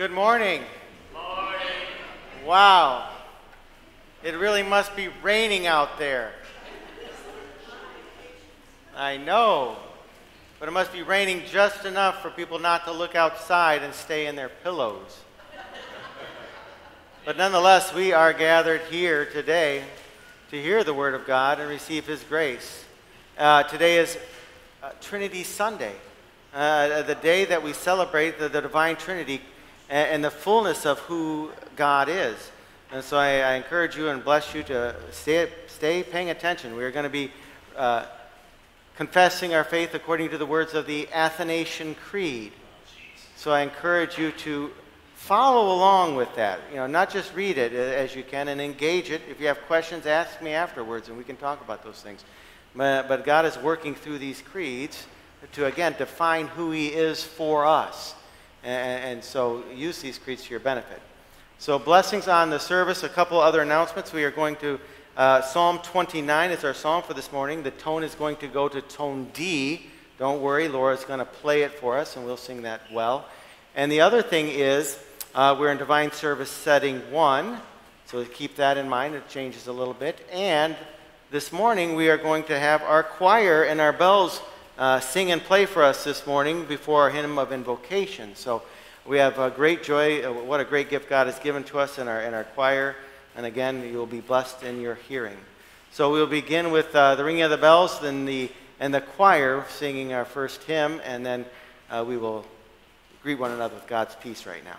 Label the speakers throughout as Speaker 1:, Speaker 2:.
Speaker 1: Good morning. Wow. It really must be raining out there. I know. But it must be raining just enough for people not to look outside and stay in their pillows. But nonetheless, we are gathered here today to hear the Word of God and receive His grace. Uh, today is uh, Trinity Sunday, uh, the day that we celebrate the, the Divine Trinity and, and, the fullness of who God is. And so I, I encourage you and bless you to stay, stay paying attention. We are going to be uh, confessing our faith according to the words of the Athanasian Creed. So I encourage you to follow along with that. You know, not just read it as you can and engage it. If you have questions, ask me afterwards and we can talk about those things. But God is working through these creeds to, again, define who He is for us. And, and so use these creeds to your benefit. So, blessings on the service. A couple other announcements. We are going to, uh, Psalm 29 is our psalm for this morning. The tone is going to go to tone D. Don't worry, Laura's going to play it for us and we'll sing that well. And the other thing is, uh, we're in divine service setting one, so keep that in mind. It changes a little bit. And this morning we are going to have our choir and our bells uh, sing and play for us this morning before our hymn of invocation. So we have a great joy. Uh, what a great gift God has given to us in our, in our choir. And again, you will be blessed in your hearing. So we'll begin with uh, the ringing of the bells, then the, and the choir singing our first hymn, and then uh, we will greet one another with God's peace right now.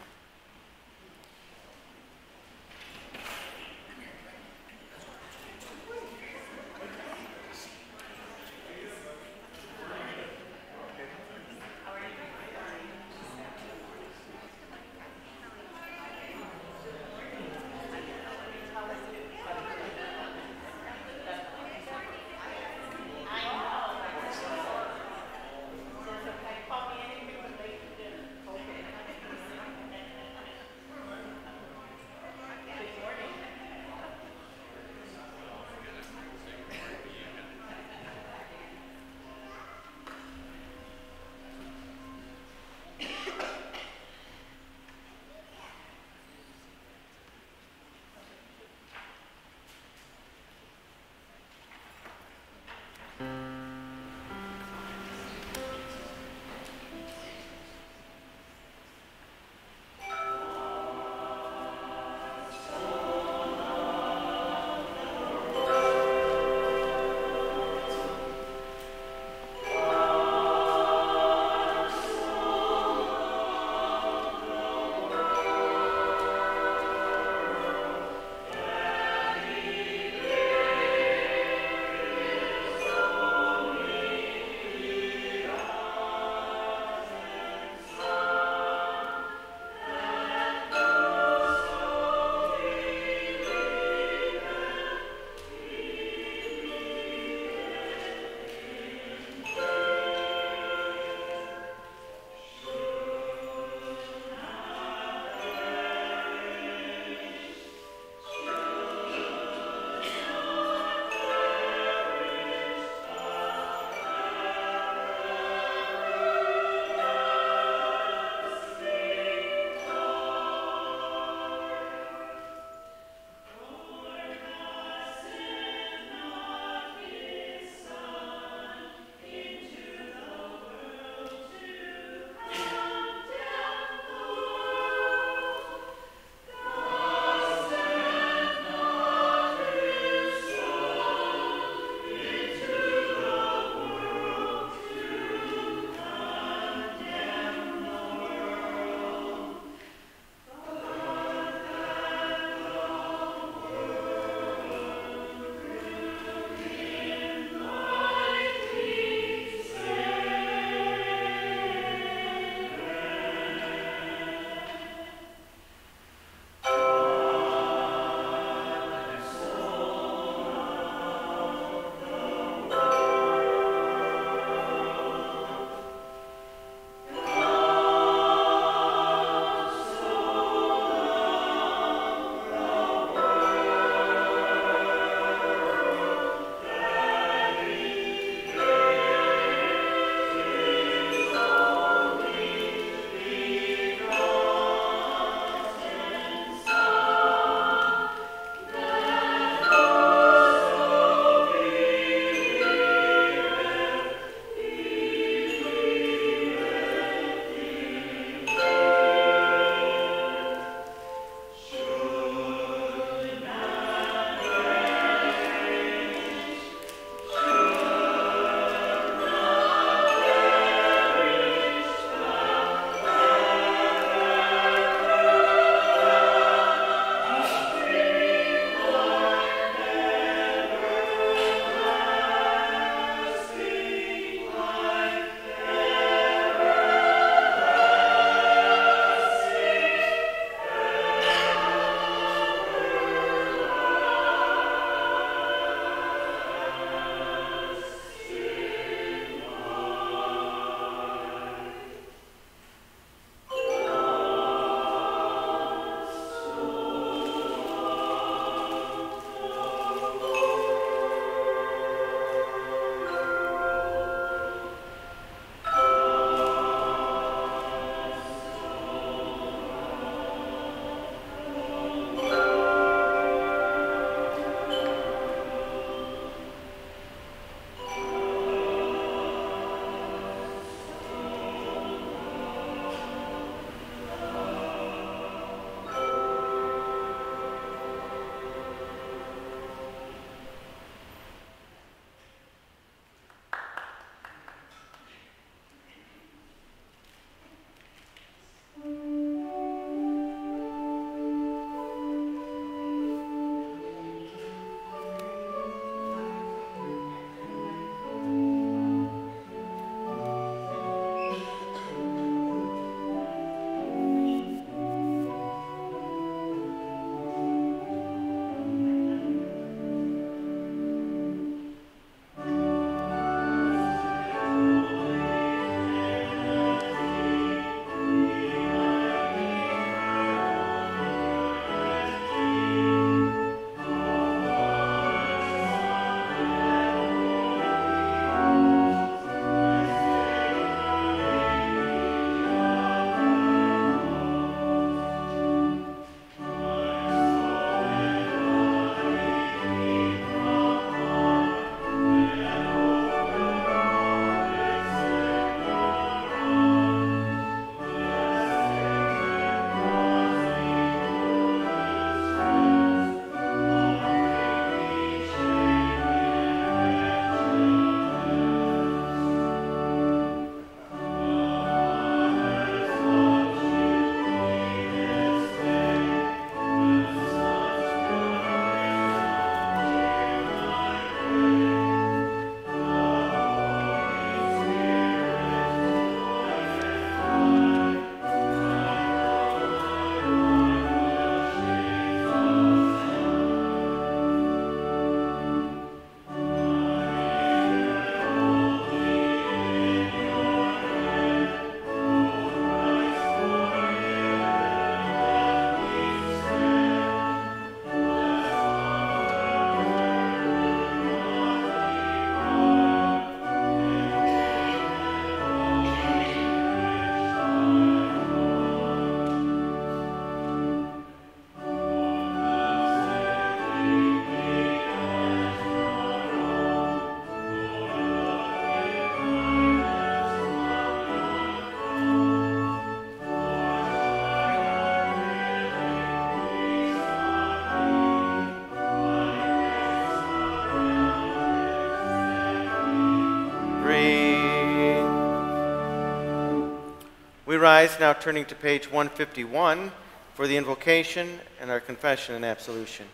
Speaker 1: Rise now, turning to page 151 for the invocation and our confession and absolution.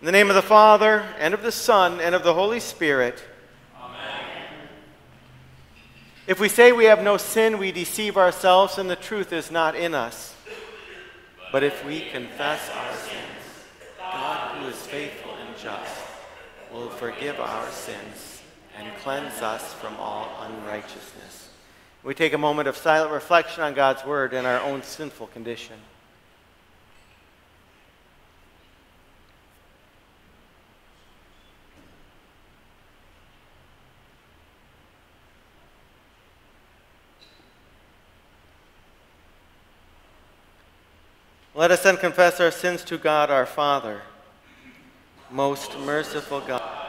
Speaker 1: In the name of the Father, and of the Son, and of the Holy Spirit. Amen. If we say we have no sin, we deceive ourselves, and the truth is not in us. But if we confess our sins, God, who is faithful and just, will forgive our sins and cleanse us from all unrighteousness. We take a moment of silent reflection on God's word and our own sinful condition. Let us then confess our sins to God our Father. Most merciful God.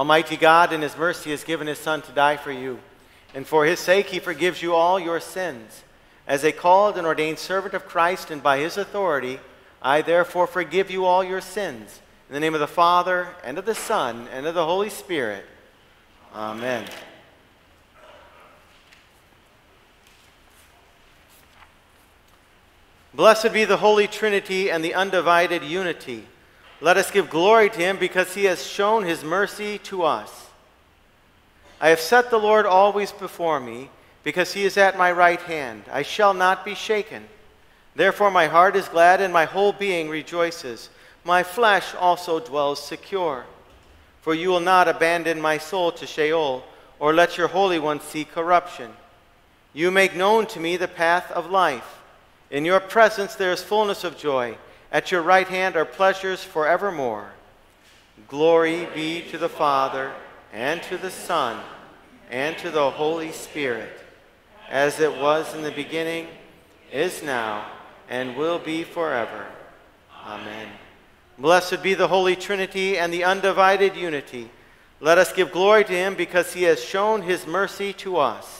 Speaker 1: Almighty God, in His mercy, has given His Son to die for you. And for His sake, He forgives you all your sins. As a called and ordained servant of Christ, and by His authority, I therefore forgive you all your sins. In the name of the Father, and of the Son, and of the Holy Spirit. Amen. Blessed be the Holy Trinity and the undivided unity. Let us give glory to him because he has shown his mercy to us. I have set the Lord always before me because he is at my right hand. I shall not be shaken. Therefore, my heart is glad and my whole being rejoices. My flesh also dwells secure. For you will not abandon my soul to Sheol or let your Holy One see corruption. You make known to me the path of life. In your presence there is fullness of joy. At your right hand are pleasures forevermore. Glory be to the Father, and to the Son, and to the Holy Spirit, as it was in the beginning, is now, and will be forever. Amen. Blessed be the Holy Trinity and the undivided unity. Let us give glory to him because he has shown his mercy to us.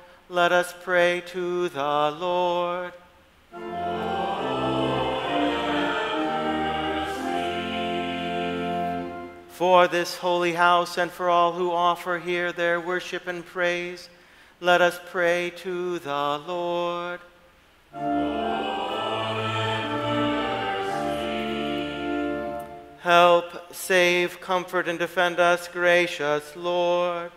Speaker 1: let us pray to the Lord. For this holy house and for all who offer here their worship and praise, let us pray to the Lord. Help, save, comfort, and defend us, gracious Lord.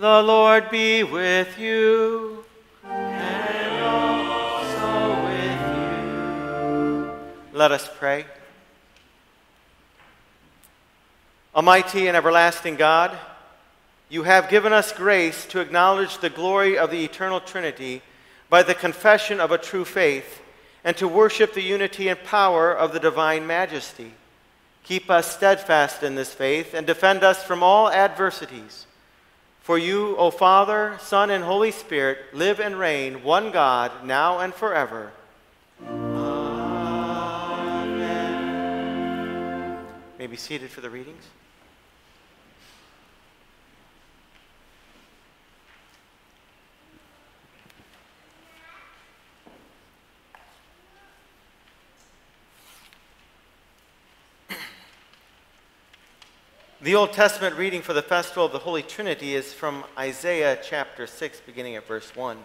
Speaker 1: The Lord be with you. And also with you. Let us pray. Almighty and everlasting God, you have given us grace to acknowledge the glory of the eternal Trinity by the confession of a true faith and to worship the unity and power of the divine majesty. Keep us steadfast in this faith and defend us from all adversities. For you, O Father, Son, and Holy Spirit, live and reign, one God, now and forever. Amen. May be seated for the readings. The Old Testament reading for the festival of the Holy Trinity is from Isaiah chapter 6, beginning at verse 1.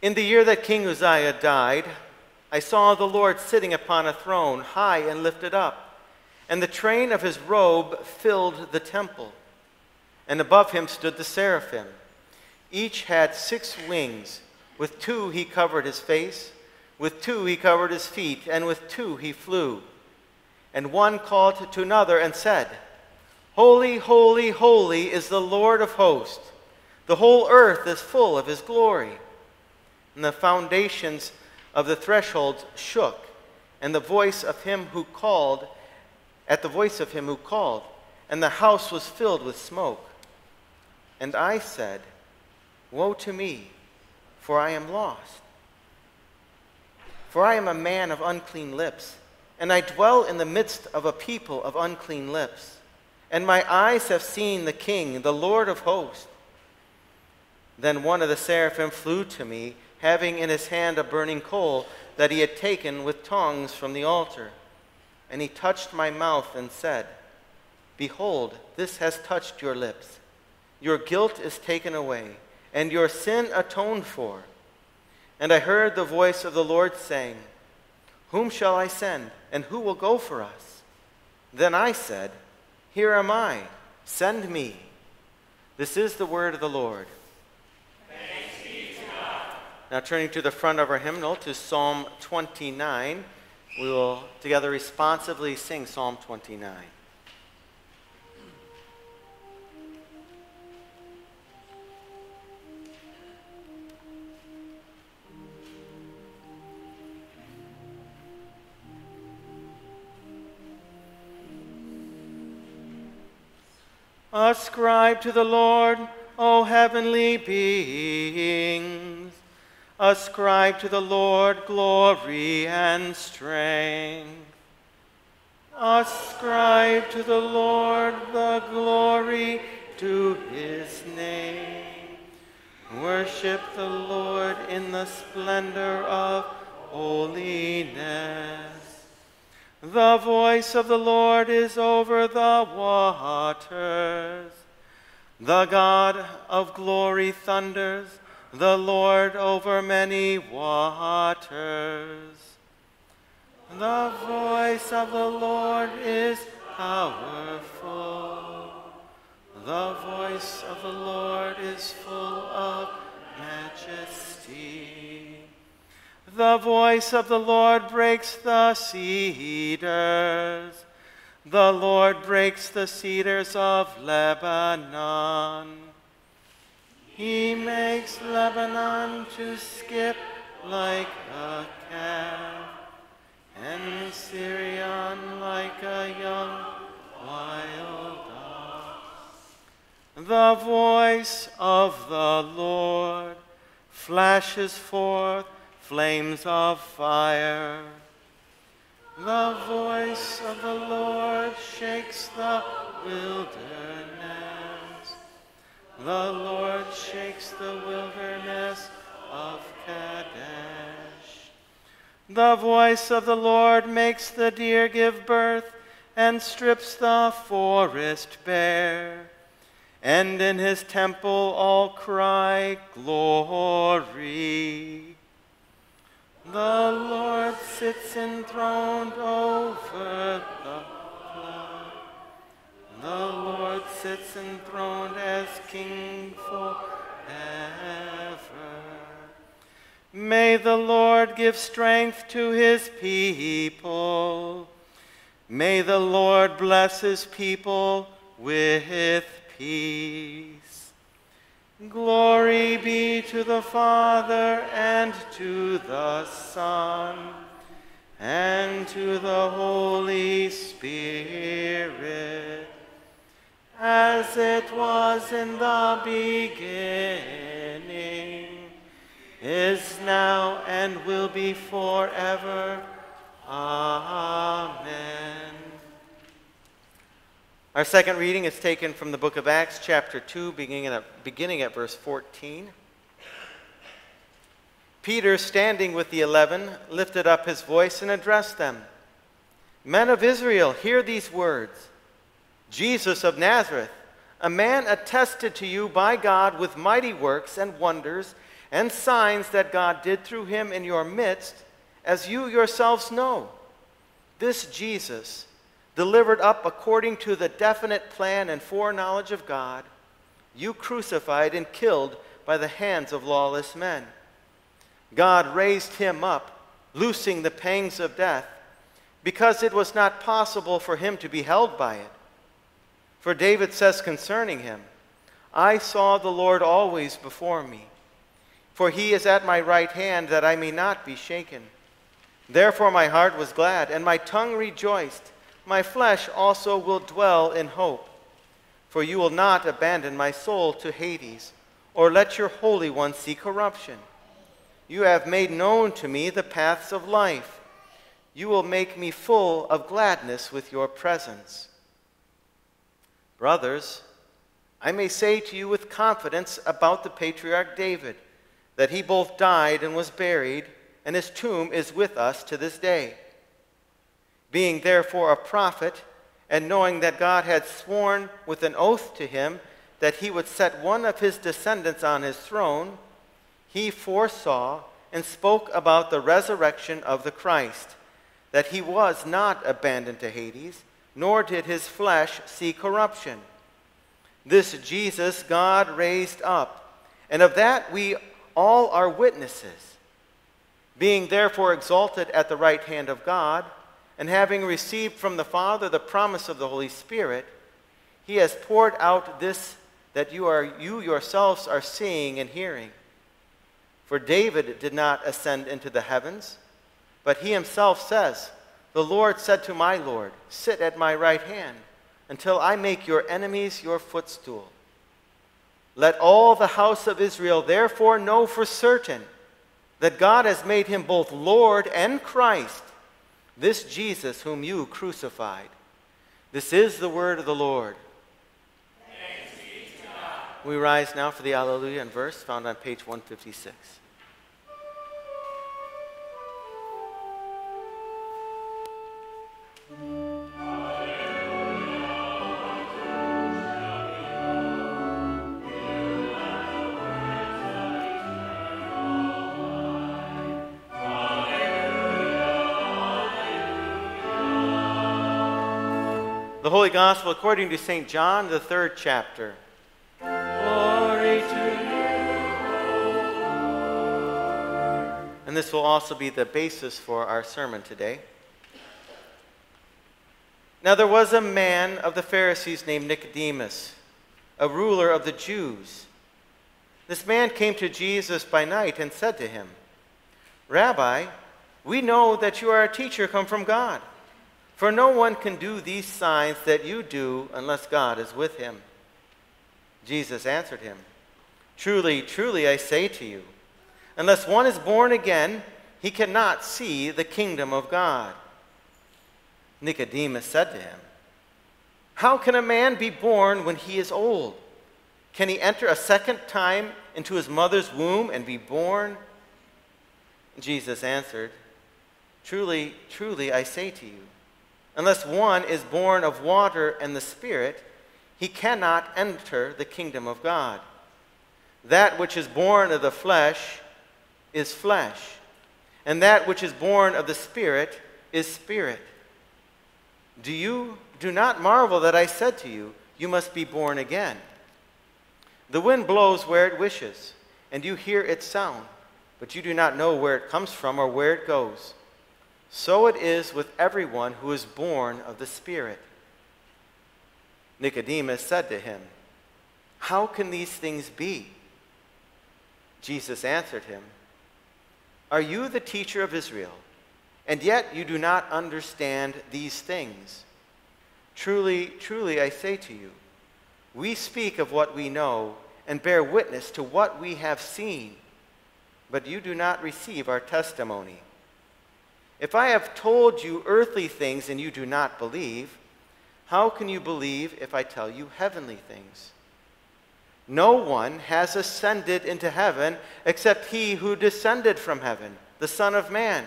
Speaker 1: In the year that King Uzziah died, I saw the Lord sitting upon a throne, high and lifted up, and the train of his robe filled the temple. And above him stood the seraphim. Each had six wings. With two he covered his face, with two he covered his feet, and with two he flew. And one called to another and said, Holy, holy, holy is the Lord of hosts. The whole earth is full of his glory. And the foundations of the thresholds shook, and the voice of him who called, at the voice of him who called, and the house was filled with smoke. And I said, Woe to me, for I am lost. For I am a man of unclean lips and I dwell in the midst of a people of unclean lips. And my eyes have seen the King, the Lord of hosts. Then one of the seraphim flew to me, having in his hand a burning coal that he had taken with tongs from the altar. And he touched my mouth and said, Behold, this has touched your lips. Your guilt is taken away, and your sin atoned for. And I heard the voice of the Lord saying, Whom shall I send? and who will go for us? Then I said, Here am I, send me. This is the word of the Lord. Now, turning to the front of our hymnal to Psalm 29, we will together responsively sing Psalm 29. Ascribe to the Lord, O heavenly beings. Ascribe to the Lord glory and strength. Ascribe to the Lord the glory to his name. Worship the Lord in the splendor of holiness. The voice of the Lord is over the waters. The God of glory thunders, the Lord over many waters. The voice of the Lord is powerful. The voice of the Lord is full of majesty. The voice of the Lord breaks the cedars. The Lord breaks the cedars of Lebanon. He makes Lebanon to skip like a calf, and Sirion like a young wild ox. The voice of the Lord flashes forth flames of fire. The voice of the Lord shakes the wilderness. The Lord shakes the wilderness of Kadesh. The voice of the Lord makes the deer give birth and strips the forest bare. And in his temple all cry, Glory. The Lord sits enthroned over the flood. The Lord sits enthroned as King forever. May the Lord give strength to his people. May the Lord bless his people with peace. Glory be to the Father and to the Son and to the Holy Spirit, as it was in the beginning, is now, and will be forever. Amen. Our second reading is taken from the book of Acts, chapter 2, beginning at, beginning at verse 14. Peter, standing with the eleven, lifted up his voice and addressed them Men of Israel, hear these words Jesus of Nazareth, a man attested to you by God with mighty works and wonders and signs that God did through him in your midst, as you yourselves know. This Jesus, delivered up according to the definite plan and foreknowledge of God, you crucified and killed by the hands of lawless men. God raised him up, loosing the pangs of death, because it was not possible for him to be held by it. For David says concerning him, I saw the Lord always before me, for he is at my right hand that I may not be shaken. Therefore my heart was glad, and my tongue rejoiced. My flesh also will dwell in hope. For you will not abandon my soul to Hades, or let your Holy One see corruption. You have made known to me the paths of life. You will make me full of gladness with your presence. Brothers, I may say to you with confidence about the patriarch David that he both died and was buried, and his tomb is with us to this day. Being therefore a prophet, and knowing that God had sworn with an oath to him that he would set one of his descendants on his throne, he foresaw and spoke about the resurrection of the Christ, that he was not abandoned to Hades, nor did his flesh see corruption. This Jesus God raised up, and of that we all are witnesses. Being therefore exalted at the right hand of God, and having received from the Father the promise of the Holy Spirit, he has poured out this that you, are, you yourselves are seeing and hearing. For David did not ascend into the heavens, but he himself says, The Lord said to my Lord, Sit at my right hand until I make your enemies your footstool. Let all the house of Israel therefore know for certain that God has made him both Lord and Christ, this Jesus whom you crucified. This is the word of the Lord. We rise now for the Alleluia and verse found on page 156. The Holy Gospel according to St. John, the third chapter. Glory to you. And this will also be the basis for our sermon today. Now there was a man of the Pharisees named Nicodemus, a ruler of the Jews. This man came to Jesus by night and said to him, Rabbi, we know that you are a teacher come from God. For no one can do these signs that you do unless God is with him. Jesus answered him, Truly, truly, I say to you, unless one is born again, he cannot see the kingdom of God. Nicodemus said to him, How can a man be born when he is old? Can he enter a second time into his mother's womb and be born? Jesus answered, Truly, truly, I say to you, Unless one is born of water and the Spirit, he cannot enter the kingdom of God. That which is born of the flesh is flesh, and that which is born of the Spirit is spirit. Do you do not marvel that I said to you, you must be born again. The wind blows where it wishes, and you hear its sound, but you do not know where it comes from or where it goes. So it is with everyone who is born of the Spirit. Nicodemus said to him, How can these things be? Jesus answered him, Are you the teacher of Israel, and yet you do not understand these things? Truly, truly, I say to you, we speak of what we know and bear witness to what we have seen, but you do not receive our testimony. If I have told you earthly things and you do not believe, how can you believe if I tell you heavenly things? No one has ascended into heaven except he who descended from heaven, the Son of Man.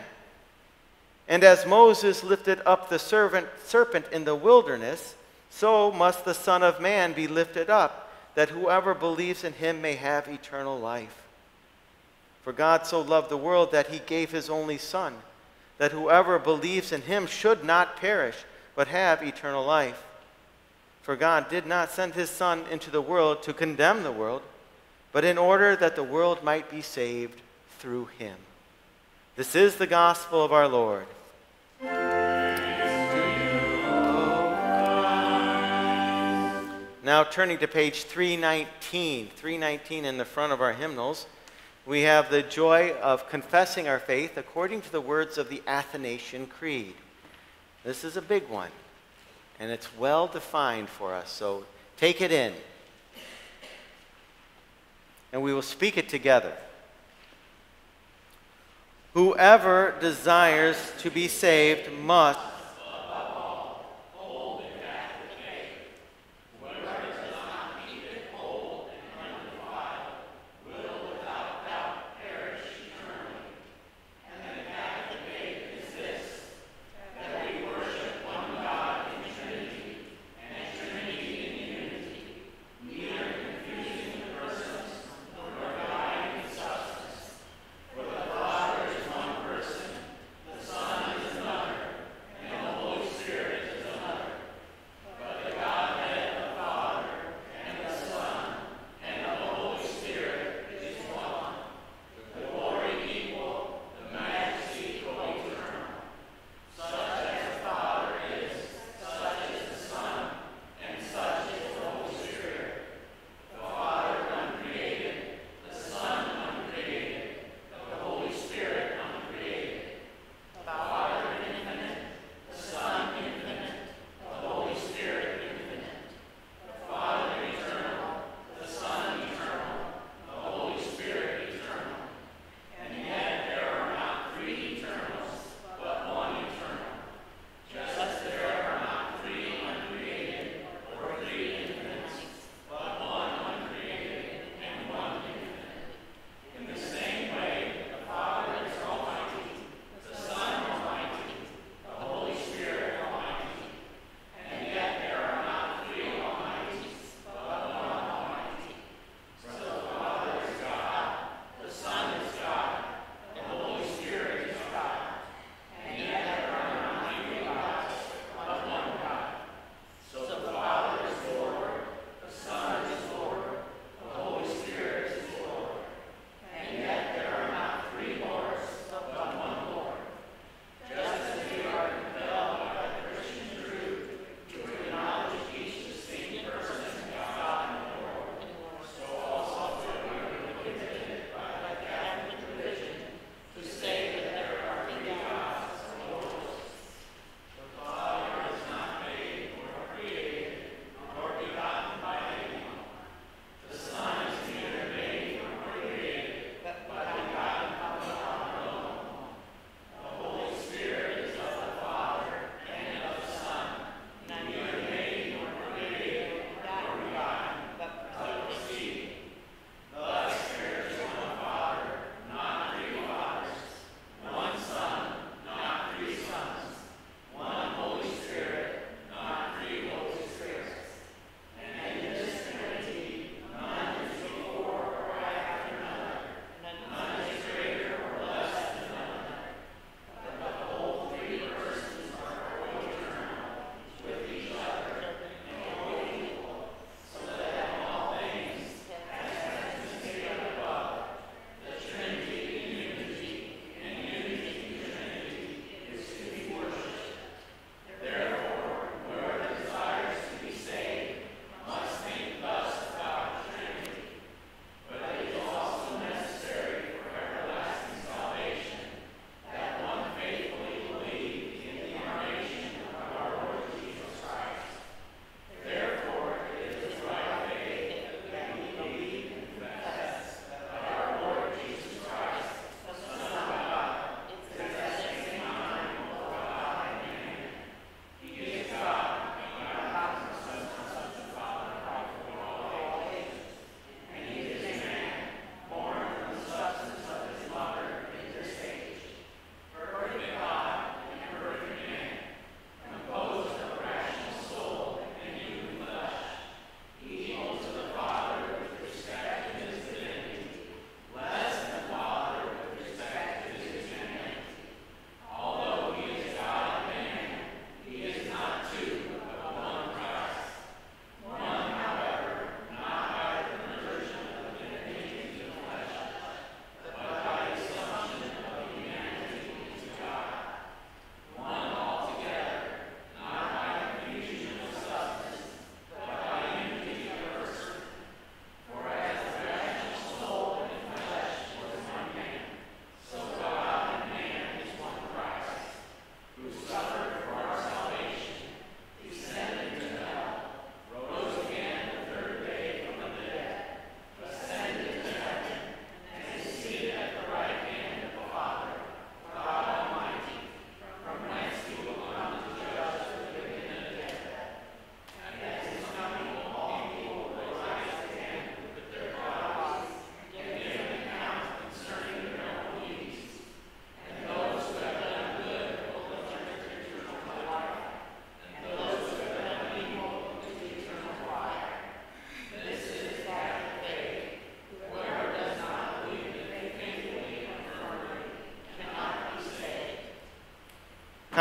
Speaker 1: And as Moses lifted up the servant, serpent in the wilderness, so must the Son of Man be lifted up, that whoever believes in him may have eternal life. For God so loved the world that he gave his only Son, that whoever believes in him should not perish but have eternal life. For God did not send his Son into the world to condemn the world, but in order that the world might be saved through him. This is the gospel of our Lord. Now, turning to page 319, 319 in the front of our hymnals, we have the joy of confessing our faith according to the words of the Athanasian Creed. This is a big one, and it's well defined for us, so take it in. And we will speak it together. Whoever desires to be saved must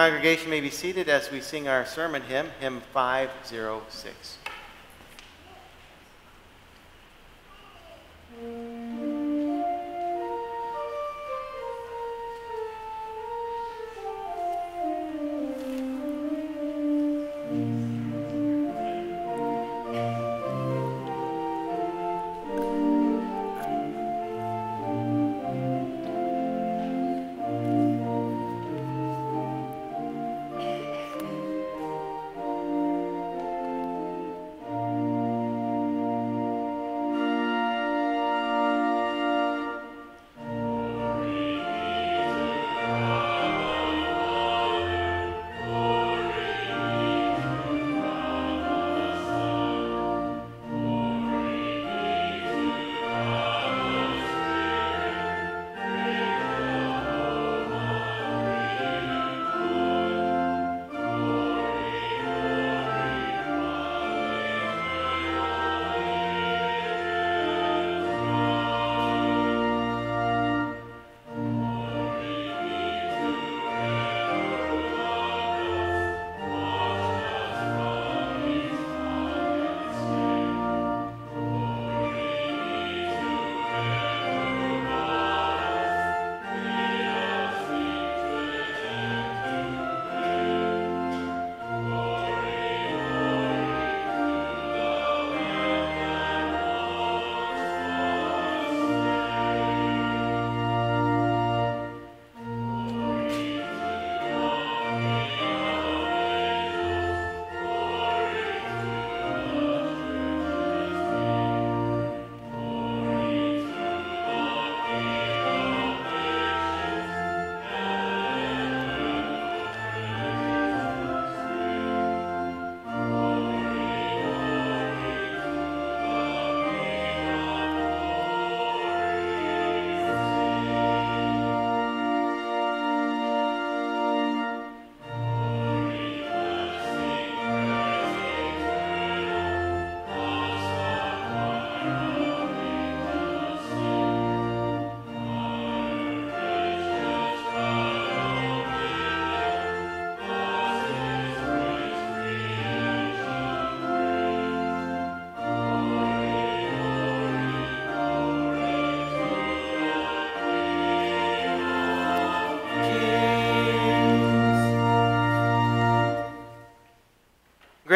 Speaker 1: Congregation may be seated as we sing our sermon hymn, hymn 506.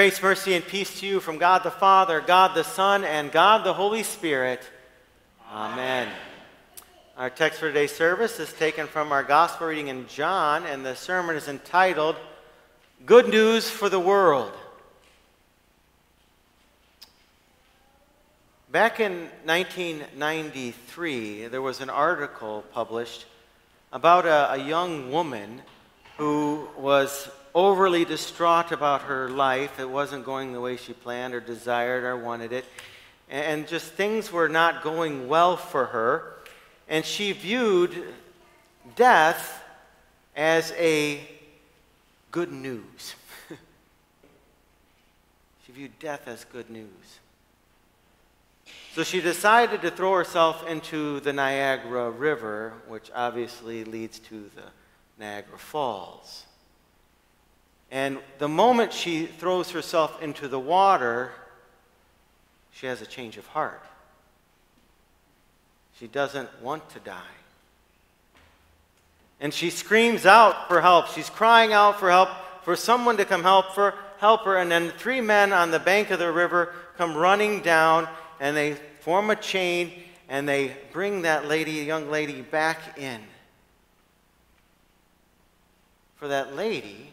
Speaker 1: Grace, mercy, and peace to you from God the Father, God the Son, and God the Holy Spirit. Amen. Our text for today's service is taken from our gospel reading in John, and the sermon is entitled Good News for the World. Back in 1993, there was an article published about a, a young woman who was overly distraught about her life. It wasn't going the way she planned or desired or wanted it. And just things were not going well for her. And she viewed death as a good news. she viewed death as good news. So she decided to throw herself into the Niagara River, which obviously leads to the Niagara Falls. And the moment she throws herself into the water, she has a change of heart. She doesn't want to die. And she screams out for help. She's crying out for help, for someone to come help, for, help her. And then three men on the bank of the river come running down, and they form a chain, and they bring that lady, young lady, back in. For that lady,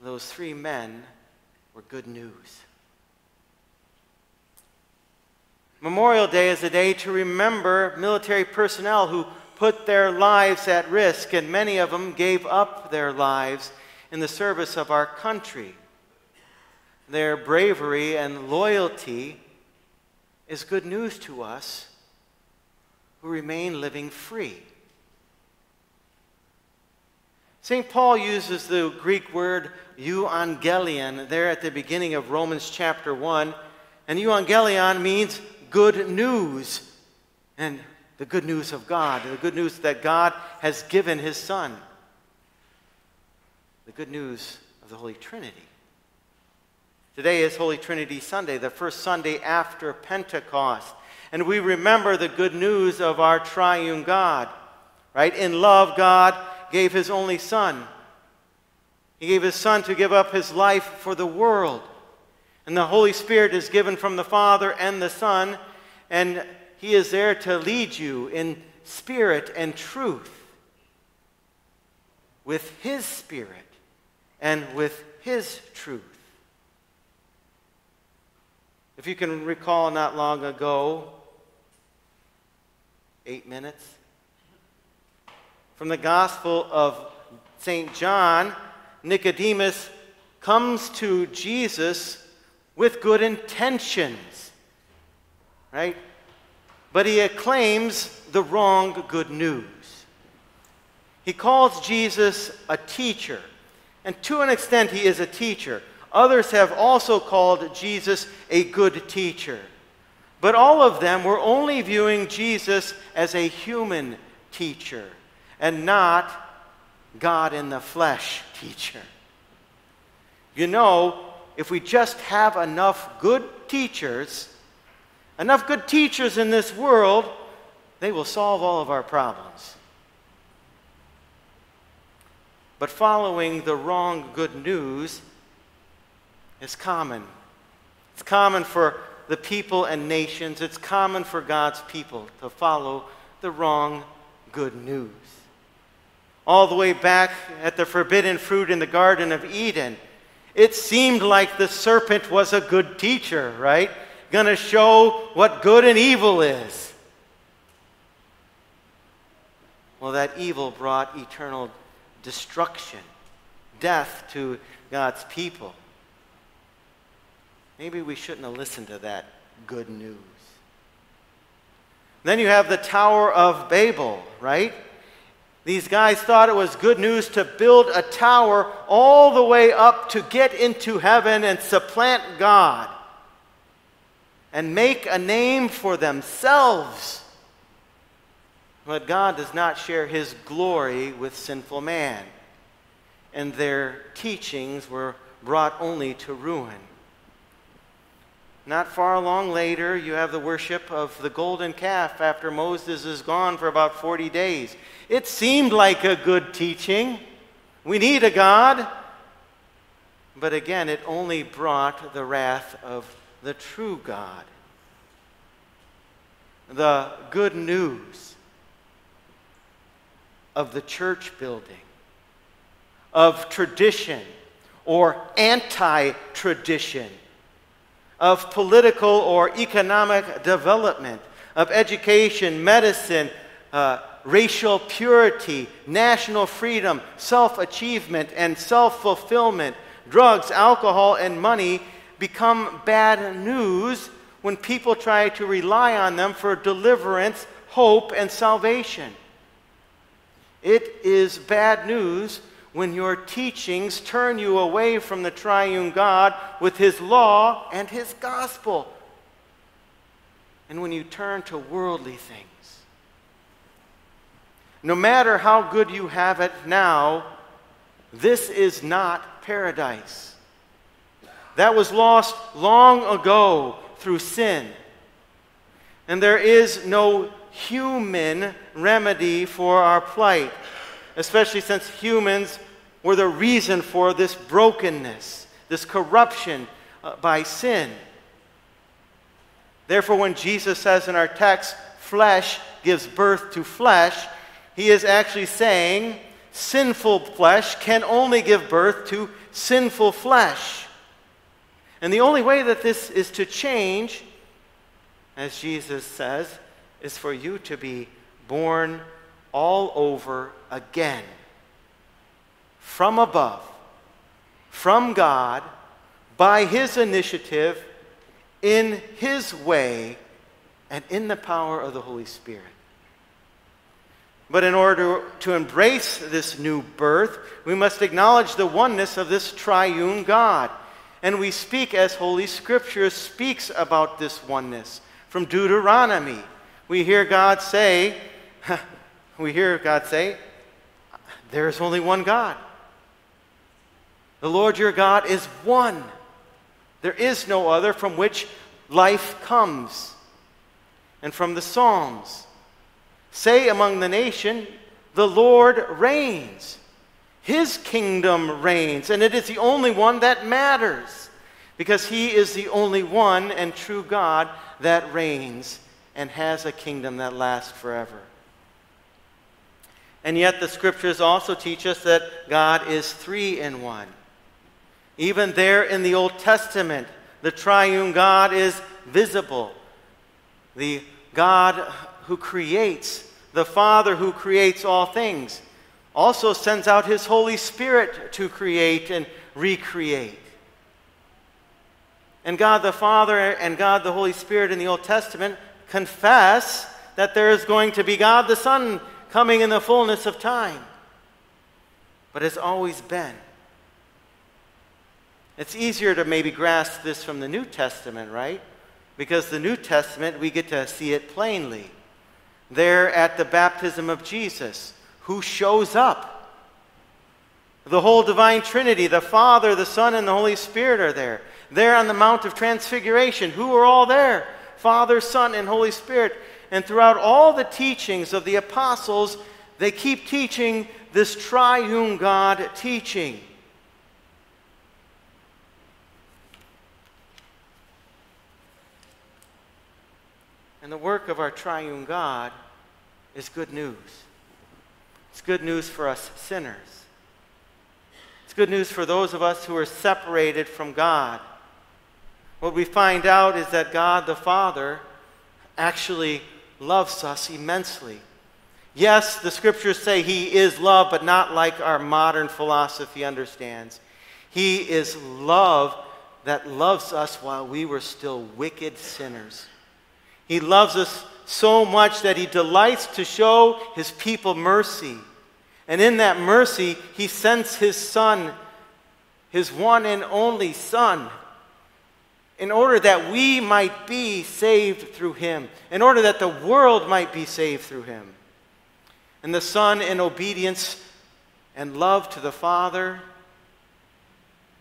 Speaker 1: those three men were good news. Memorial Day is a day to remember military personnel who put their lives at risk, and many of them gave up their lives in the service of our country. Their bravery and loyalty is good news to us who remain living free. St. Paul uses the Greek word euangelion there at the beginning of Romans chapter 1. And euangelion means good news. And the good news of God, the good news that God has given his Son. The good news of the Holy Trinity. Today is Holy Trinity Sunday, the first Sunday after Pentecost. And we remember the good news of our triune God. Right? In love, God gave his only Son. He gave his Son to give up his life for the world. And the Holy Spirit is given from the Father and the Son, and he is there to lead you in spirit and truth with his spirit and with his truth. If you can recall not long ago, eight minutes, from the Gospel of St. John, Nicodemus comes to Jesus with good intentions, right? But he acclaims the wrong good news. He calls Jesus a teacher, and to an extent, he is a teacher. Others have also called Jesus a good teacher. But all of them were only viewing Jesus as a human teacher and not God in the flesh teacher. You know, if we just have enough good teachers, enough good teachers in this world, they will solve all of our problems. But following the wrong good news is common. It's common for the people and nations, it's common for God's people to follow the wrong good news. All the way back at the forbidden fruit in the Garden of Eden, it seemed like the serpent was a good teacher, right? Going to show what good and evil is. Well, that evil brought eternal destruction, death to God's people. Maybe we shouldn't have listened to that good news. Then you have the Tower of Babel, right? These guys thought it was good news to build a tower all the way up to get into heaven and supplant God and make a name for themselves. But God does not share his glory with sinful man, and their teachings were brought only to ruin. Not far along later, you have the worship of the golden calf after Moses is gone for about 40 days. It seemed like a good teaching. We need a God. But again, it only brought the wrath of the true God. The good news of the church building, of tradition or anti tradition of political or economic development, of education, medicine, uh, racial purity, national freedom, self achievement, and self fulfillment, drugs, alcohol, and money become bad news when people try to rely on them for deliverance, hope, and salvation. It is bad news when your teachings turn you away from the triune God with his law and his gospel. And when you turn to worldly things. No matter how good you have it now, this is not paradise. That was lost long ago through sin. And there is no human remedy for our plight, especially since humans were the reason for this brokenness, this corruption uh, by sin. Therefore, when Jesus says in our text, flesh gives birth to flesh, he is actually saying sinful flesh can only give birth to sinful flesh. And the only way that this is to change, as Jesus says, is for you to be born all over again from above, from God, by His initiative, in His way, and in the power of the Holy Spirit. But in order to embrace this new birth, we must acknowledge the oneness of this triune God. And we speak as Holy Scripture speaks about this oneness. From Deuteronomy, we hear God say, we hear God say, there is only one God. The Lord your God is one. There is no other from which life comes. And from the Psalms say among the nation, the Lord reigns. His kingdom reigns, and it is the only one that matters because he is the only one and true God that reigns and has a kingdom that lasts forever. And yet, the scriptures also teach us that God is three in one. Even there in the Old Testament, the triune God is visible. The God who creates, the Father who creates all things, also sends out his Holy Spirit to create and recreate. And God the Father and God the Holy Spirit in the Old Testament confess that there is going to be God the Son coming in the fullness of time. But has always been. It's easier to maybe grasp this from the New Testament, right? Because the New Testament, we get to see it plainly. There at the baptism of Jesus, who shows up? The whole divine Trinity, the Father, the Son, and the Holy Spirit are there. There on the Mount of Transfiguration, who are all there? Father, Son, and Holy Spirit. And throughout all the teachings of the apostles, they keep teaching this triune God teaching. And the work of our triune God is good news. It's good news for us sinners. It's good news for those of us who are separated from God. What we find out is that God the Father actually loves us immensely. Yes, the scriptures say he is love, but not like our modern philosophy understands. He is love that loves us while we were still wicked sinners. He loves us so much that he delights to show his people mercy. And in that mercy, he sends his son, his one and only son, in order that we might be saved through him, in order that the world might be saved through him. And the Son, in obedience and love to the Father,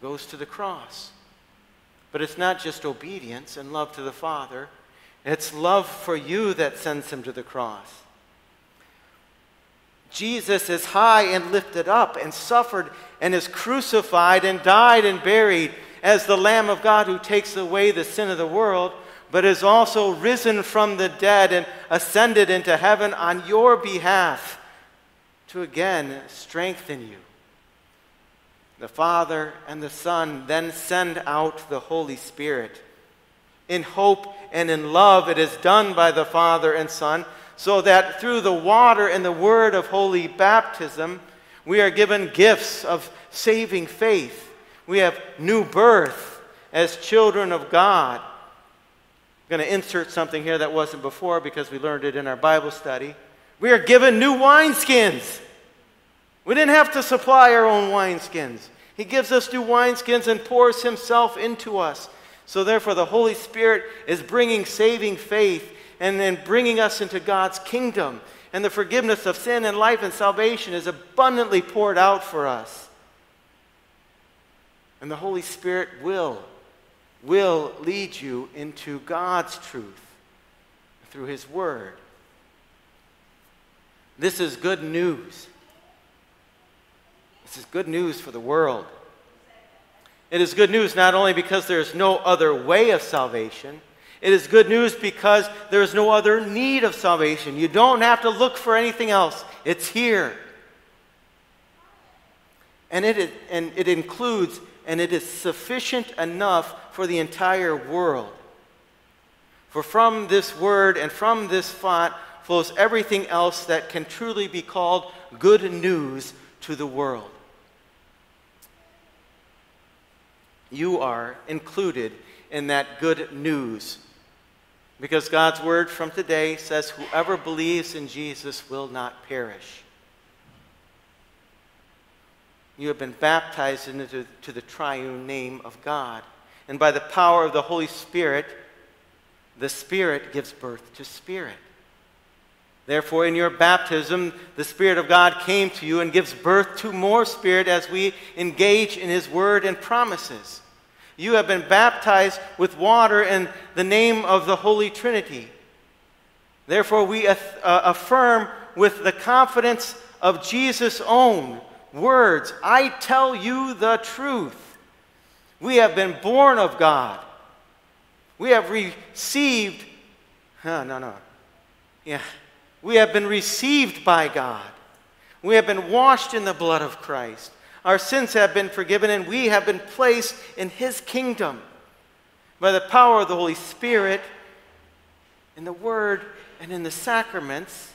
Speaker 1: goes to the cross. But it's not just obedience and love to the Father, it's love for you that sends him to the cross. Jesus is high and lifted up and suffered and is crucified and died and buried as the Lamb of God who takes away the sin of the world, but is also risen from the dead and ascended into heaven on your behalf to again strengthen you. The Father and the Son then send out the Holy Spirit. In hope and in love, it is done by the Father and Son, so that through the water and the word of holy baptism, we are given gifts of saving faith we have new birth as children of God. I'm going to insert something here that wasn't before because we learned it in our Bible study. We are given new wineskins. We didn't have to supply our own wineskins. He gives us new wineskins and pours Himself into us. So, therefore, the Holy Spirit is bringing saving faith and then bringing us into God's kingdom. And the forgiveness of sin and life and salvation is abundantly poured out for us. And the Holy Spirit will, will lead you into God's truth through His Word. This is good news. This is good news for the world. It is good news not only because there is no other way of salvation, it is good news because there is no other need of salvation. You don't have to look for anything else, it's here. And it, and it includes and it is sufficient enough for the entire world. For from this word and from this font flows everything else that can truly be called good news to the world. You are included in that good news. Because God's word from today says, Whoever believes in Jesus will not perish you have been baptized into to the triune name of God. And by the power of the Holy Spirit, the Spirit gives birth to Spirit. Therefore, in your baptism, the Spirit of God came to you and gives birth to more Spirit as we engage in His Word and promises. You have been baptized with water in the name of the Holy Trinity. Therefore, we uh, affirm with the confidence of Jesus' own words I tell you the truth. We have been born of God. We have received, oh, no, no. Yeah. We have been received by God. We have been washed in the blood of Christ. Our sins have been forgiven, and we have been placed in His kingdom by the power of the Holy Spirit, in the Word, and in the sacraments,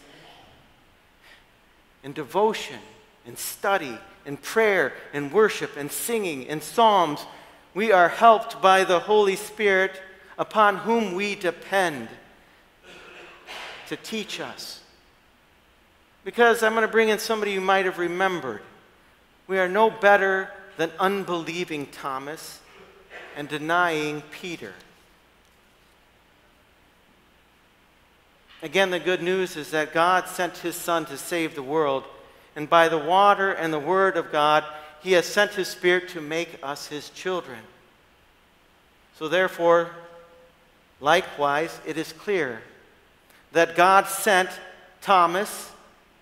Speaker 1: in devotion, in study, in prayer, in worship, in singing, in psalms. We are helped by the Holy Spirit upon whom we depend to teach us because I'm going to bring in somebody you might have remembered. We are no better than unbelieving Thomas and denying Peter. Again, the good news is that God sent his Son to save the world, and by the water and the Word of God, he has sent his Spirit to make us his children. So, therefore, likewise, it is clear that God sent Thomas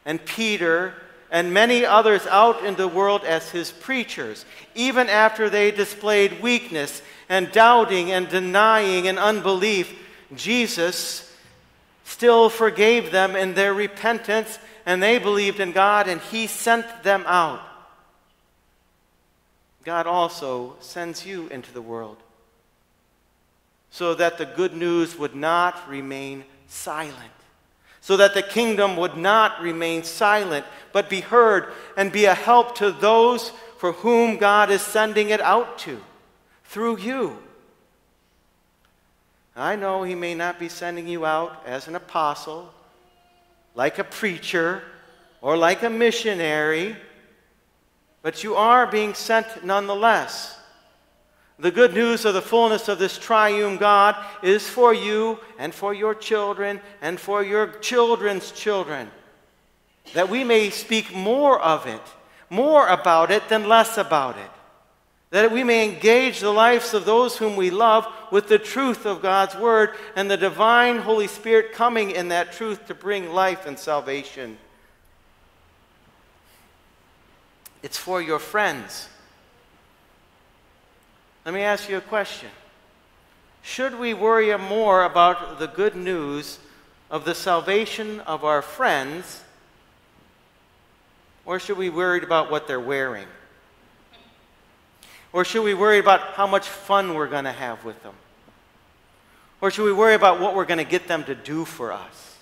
Speaker 1: and Peter and many others out in the world as his preachers, even after they displayed weakness and doubting and denying and unbelief, Jesus still forgave them in their repentance and they believed in God and he sent them out. God also sends you into the world so that the good news would not remain silent so that the kingdom would not remain silent, but be heard and be a help to those for whom God is sending it out to through you. I know He may not be sending you out as an apostle, like a preacher, or like a missionary, but you are being sent nonetheless. The good news of the fullness of this triune God is for you and for your children and for your children's children. That we may speak more of it, more about it than less about it. That we may engage the lives of those whom we love with the truth of God's Word and the divine Holy Spirit coming in that truth to bring life and salvation. It's for your friends let me ask you a question. Should we worry more about the good news of the salvation of our friends, or should we worry about what they're wearing? Or should we worry about how much fun we're going to have with them? Or should we worry about what we're going to get them to do for us?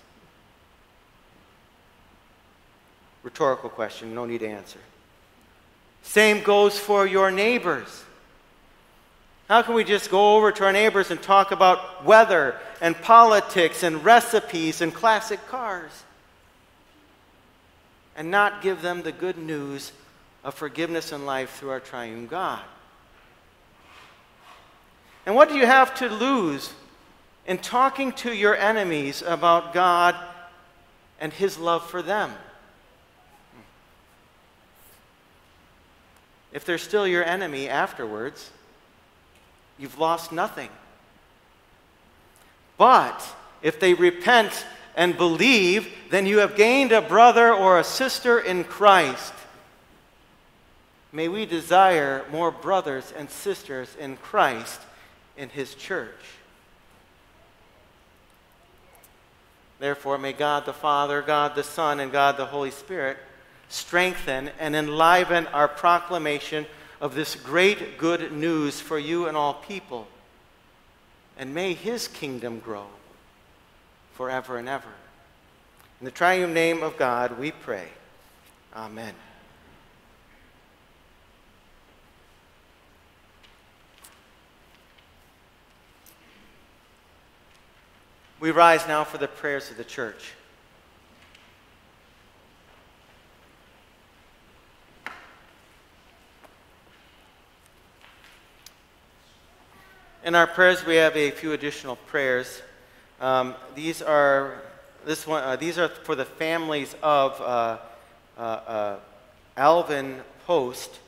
Speaker 1: Rhetorical question, no need to answer. Same goes for your neighbors. How can we just go over to our neighbors and talk about weather and politics and recipes and classic cars and not give them the good news of forgiveness and life through our triune God? And what do you have to lose in talking to your enemies about God and His love for them? If they're still your enemy afterwards, you've lost nothing. But if they repent and believe, then you have gained a brother or a sister in Christ. May we desire more brothers and sisters in Christ in His church. Therefore, may God the Father, God the Son, and God the Holy Spirit strengthen and enliven our proclamation of this great good news for you and all people. And may his kingdom grow forever and ever. In the triune name of God, we pray. Amen. We rise now for the prayers of the church. In our prayers, we have a few additional prayers. Um, these are this one, uh, these are for the families of uh, uh, uh Alvin Post,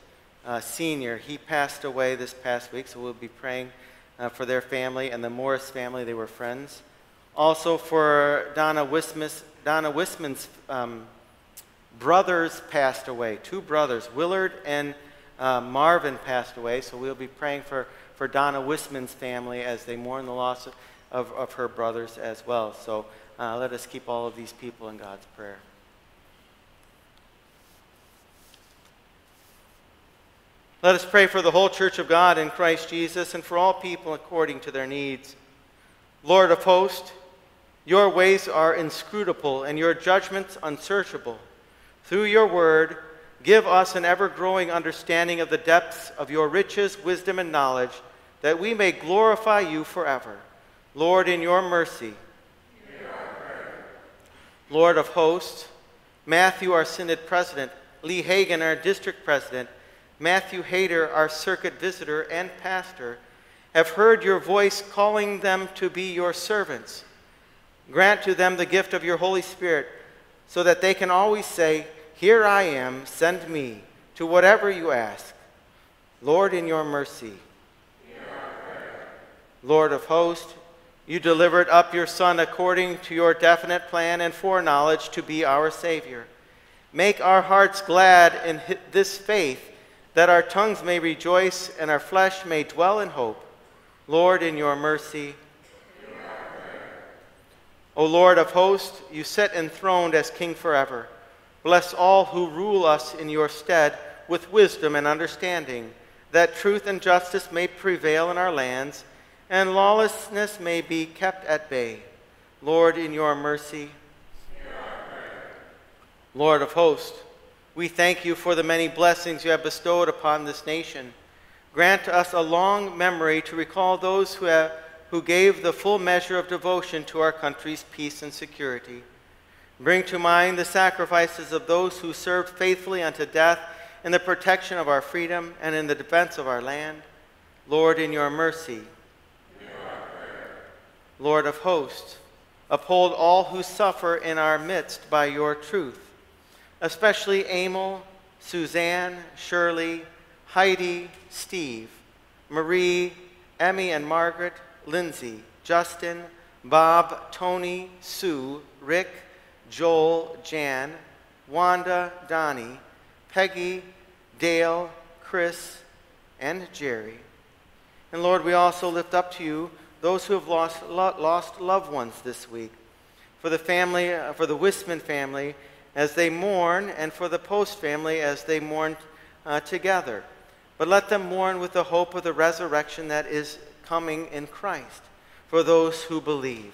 Speaker 1: uh, Sr. He passed away this past week, so we'll be praying uh, for their family and the Morris family. They were friends. Also for Donna, Wismus, Donna Wisman's um, brothers passed away. Two brothers, Willard and Marvin, passed away, so we'll be praying for, for Donna Wisman's family as they mourn the loss of, of, her brothers as well. So uh, let us keep all of these people in God's prayer. Let us pray for the whole church of God in Christ Jesus and for all people according to their needs. Lord of hosts, your ways are inscrutable and your judgments unsearchable. Through your word, give us an ever growing understanding of the depths of your riches, wisdom, and knowledge, that we may glorify you forever. Lord, in your mercy, Lord of hosts, Matthew, our synod president, Lee Hagan, our district president, Matthew Hayter, our circuit visitor and pastor, have heard your voice calling them to be your servants. Grant to them the gift of your Holy Spirit so that they can always say, Here I am, send me, to whatever you ask. Lord, in your mercy. Lord of hosts, you delivered up your Son according to your definite plan and foreknowledge to be our Savior. Make our hearts glad in this faith, that our tongues may rejoice and our flesh may dwell in hope. Lord, in your mercy. O Lord of hosts, you sit enthroned as King forever. Bless all who rule us in your stead with wisdom and understanding, that truth and justice may prevail in our lands and lawlessness may be kept at bay. Lord, in your mercy. Lord of hosts, we thank you for the many blessings you have bestowed upon this nation. Grant us a long memory to recall those who, have, who gave the full measure of devotion to our country's peace and security. Bring to mind the sacrifices of those who served faithfully unto death in the protection of our freedom and in the defense of our land. Lord, in your mercy. Lord of hosts, uphold all who suffer in our midst by your truth, especially Emil, Suzanne, Shirley, Heidi, Steve, Marie, Emmy and Margaret, Lindsay, Justin, Bob, Tony, Sue, Rick, Joel, Jan, Wanda, Donnie, Peggy, Dale, Chris, and Jerry. And Lord, we also lift up to you those who have lost, lo- lost loved ones this week, for the family, uh, for the Wisman family as they mourn, and for the Post family as they mourn uh, together. But let them mourn with the hope of the resurrection that is coming in Christ for those who believe.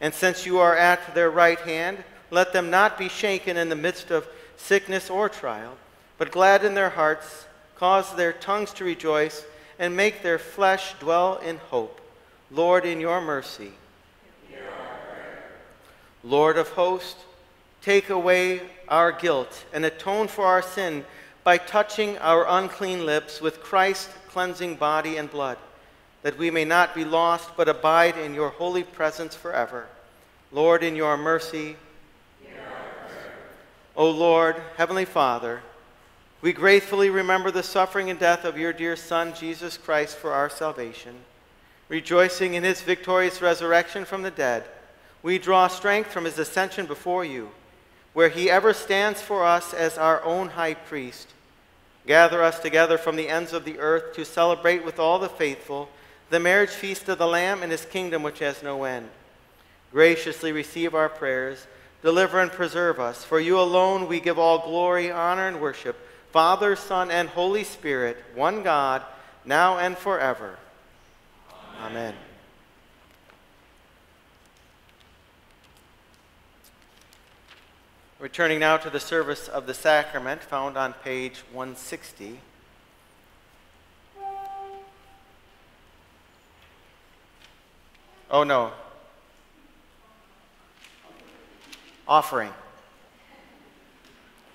Speaker 1: And since you are at their right hand, let them not be shaken in the midst of sickness or trial, but glad in their hearts, cause their tongues to rejoice, and make their flesh dwell in hope Lord, in your mercy. Lord of hosts, take away our guilt and atone for our sin by touching our unclean lips with Christ's cleansing body and blood, that we may not be lost but abide in your holy presence forever. Lord, in your mercy. O Lord, Heavenly Father, we gratefully remember the suffering and death of your dear Son, Jesus Christ, for our salvation. Rejoicing in his victorious resurrection from the dead, we draw strength from his ascension before you, where he ever stands for us as our own high priest. Gather us together from the ends of the earth to celebrate with all the faithful the marriage feast of the Lamb and his kingdom which has no end. Graciously receive our prayers, deliver and preserve us. For you alone we give all glory, honor, and worship, Father, Son, and Holy Spirit, one God, now and forever. Amen. Returning now to the service of the sacrament found on page 160. Oh no. Offering.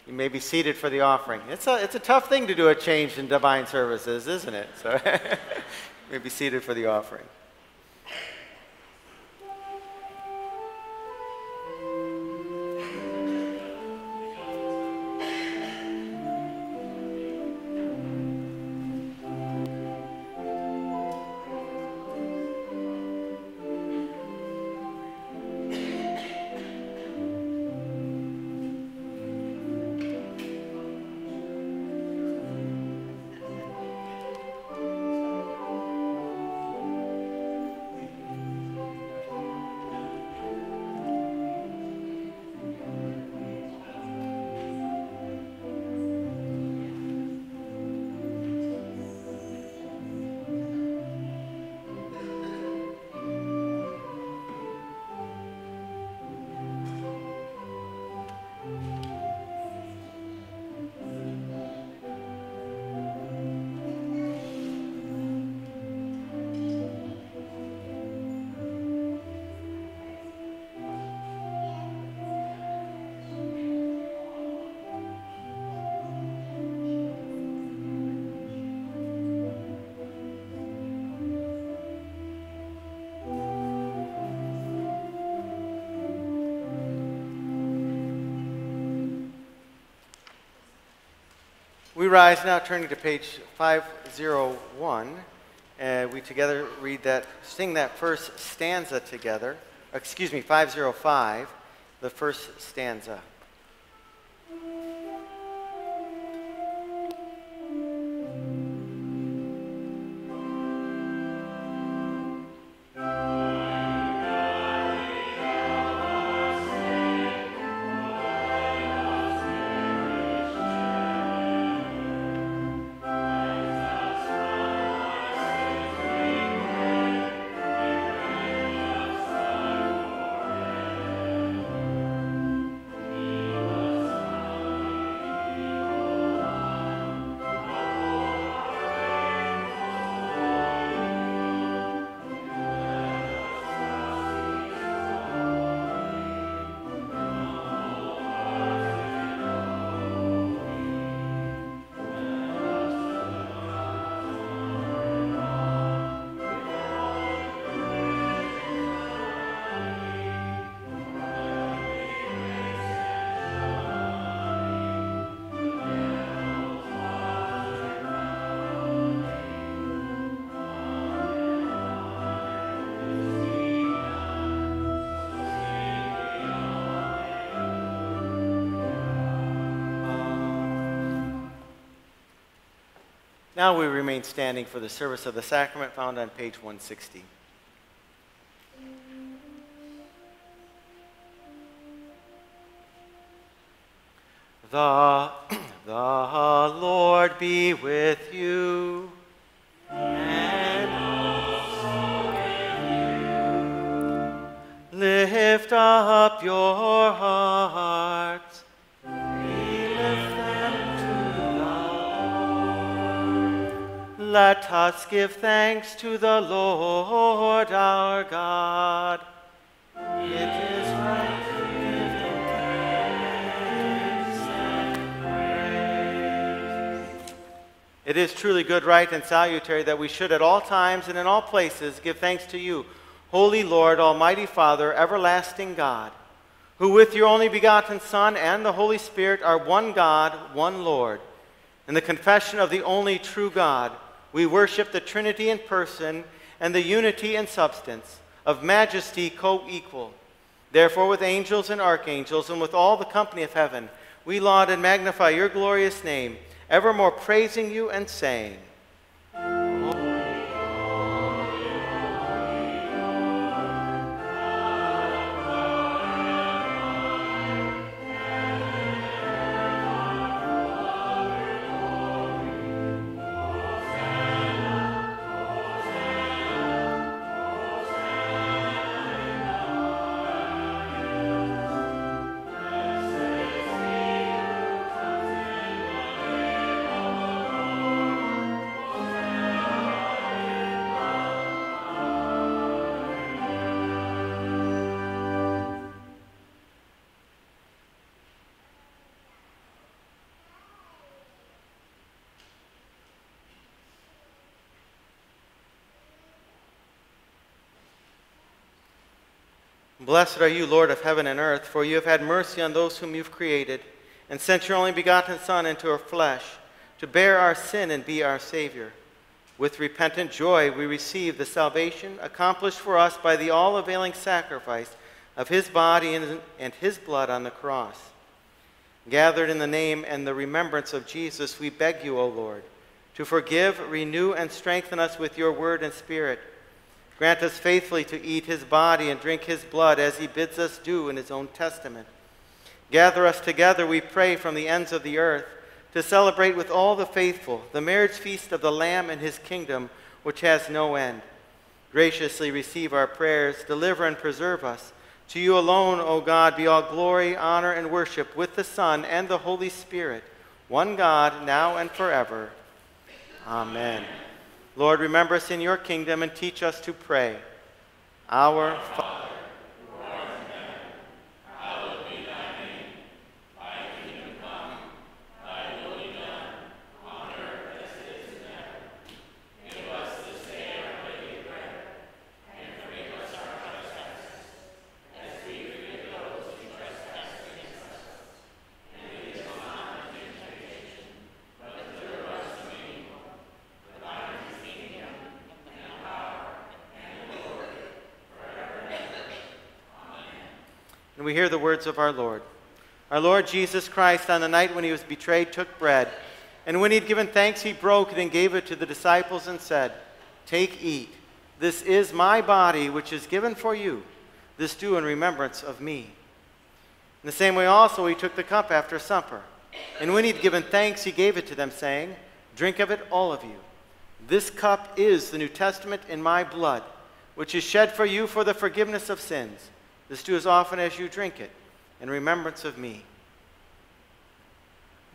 Speaker 1: You may be seated for the offering. It's a, it's a tough thing to do a change in divine services, isn't it? So may be seated for the offering. Rise now, turning to page 501. And we together read that, sing that first stanza together. Excuse me, 505, the first stanza. Now we remain standing for the service of the sacrament found on page 160. Thanks to the Lord our God. It is right. It is truly good, right, and salutary that we should at all times and in all places give thanks to you, Holy Lord, Almighty Father, everlasting God, who with your only begotten Son and the Holy Spirit are one God, one Lord. In the confession of the only true God, we worship the Trinity in person and the unity in substance, of majesty co equal. Therefore, with angels and archangels and with all the company of heaven, we laud and magnify your glorious name, evermore praising you and saying, Blessed are you, Lord of heaven and earth, for you have had mercy on those whom you've created, and sent your only begotten Son into our flesh to bear our sin and be our Savior. With repentant joy, we receive the salvation accomplished for us by the all availing sacrifice of his body and and his blood on the cross. Gathered in the name and the remembrance of Jesus, we beg you, O Lord, to forgive, renew, and strengthen us with your word and spirit. Grant us faithfully to eat his body and drink his blood as he bids us do in his own testament. Gather us together, we pray, from the ends of the earth to celebrate with all the faithful the marriage feast of the Lamb and his kingdom, which has no end. Graciously receive our prayers, deliver and preserve us. To you alone, O God, be all glory, honor, and worship with the Son and the Holy Spirit, one God, now and forever. Amen. Lord, remember us in your kingdom and teach us to pray. Our Father. Hear the words of our Lord. Our Lord Jesus Christ, on the night when he was betrayed, took bread, and when he had given thanks, he broke it and gave it to the disciples and said, Take, eat. This is my body, which is given for you. This do in remembrance of me. In the same way, also, he took the cup after supper. And when he'd given thanks, he gave it to them, saying, Drink of it, all of you. This cup is the New Testament in my blood, which is shed for you for the forgiveness of sins. This do as often as you drink it, in remembrance of me.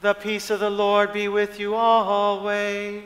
Speaker 1: The peace of the Lord be with you always.